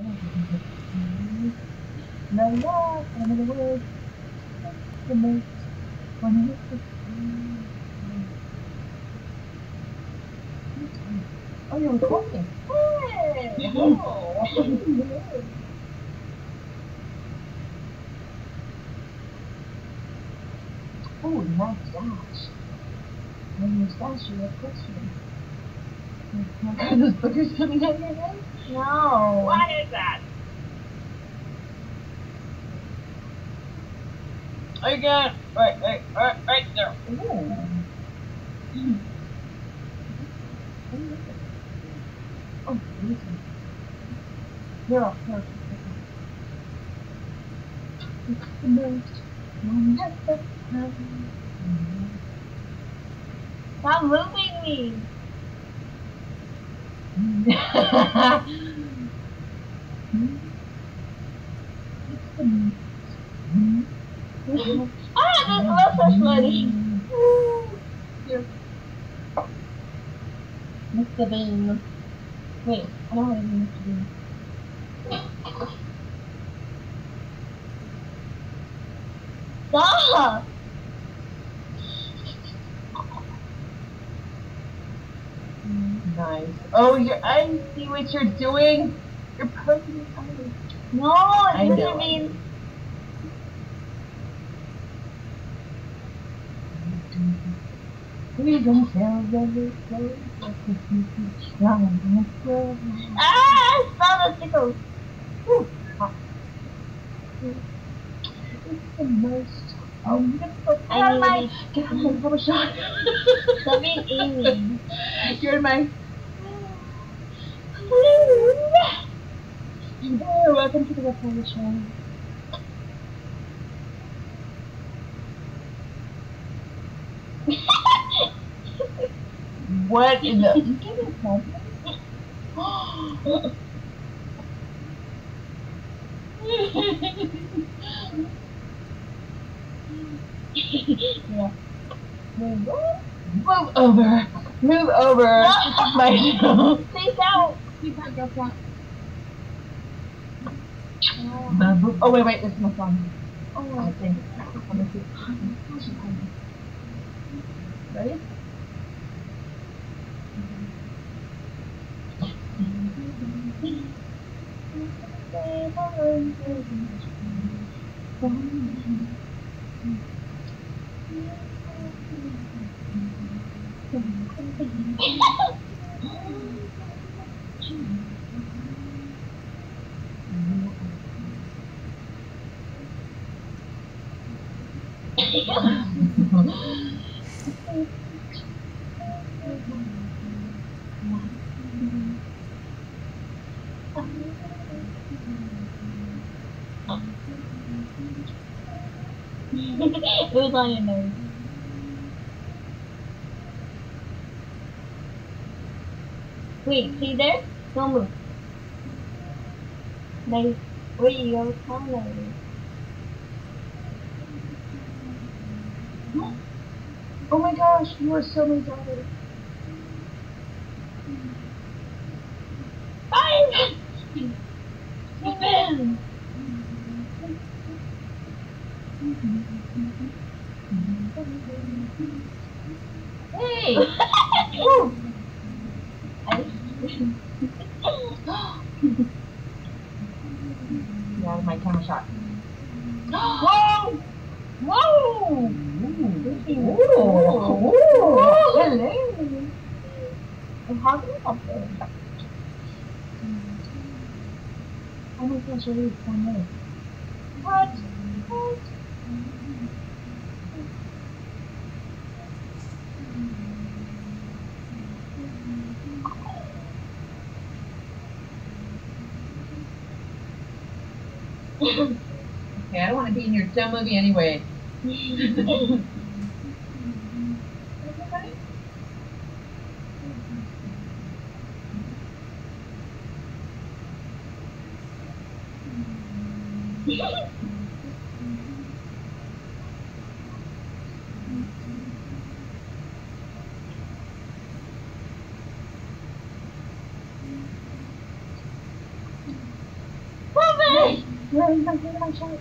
The. The most. Oh, you're recording. Hey! Oh. Oh, nice dash. When you dash, you have question. Those boogers coming out your head? No. What is that? Again. Right, right, right, right there. Ooh. Oh, off, you're off. It's the most wonderful time. Stop moving me. It's the most wonderful ah, was so sweaty. Here. Mr. Bean. Wait, I don't have any Mr. Bean. Stop. Nice. Oh, you're, I see what you're doing. You're eyes. No, I it know. doesn't mean. We don't tell them it's so but the future's strong and strong. Ah, stop the tickles. Whew. It's the most wonderful I need time. Get out of have a shot. Stop being Amy. You're in my. You're welcome to the Rapala show. What in the? You give me a yeah. Move over. Move over. Move. My. Face out. You can't front. Move. Oh wait, wait. This is my song. Oh, I think. Let me see. Ready? it was on your nose. Wait, see there? You go, color. Oh my gosh, you are so daughters. Fine! Hey! Woo! I- Get out of my camera shot. Whoa! Whoa! Ooh. Ooh. Ooh. Hello. I'm hugging something. Oh my gosh, I really one minute. okay, I don't want to be in your dumb movie anyway. That's.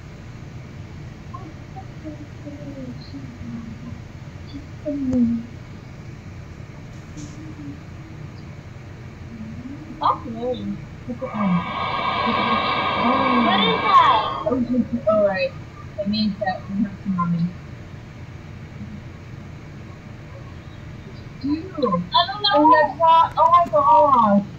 What is that? Oh, alright. That we have! I don't Oh, know. Oh my god!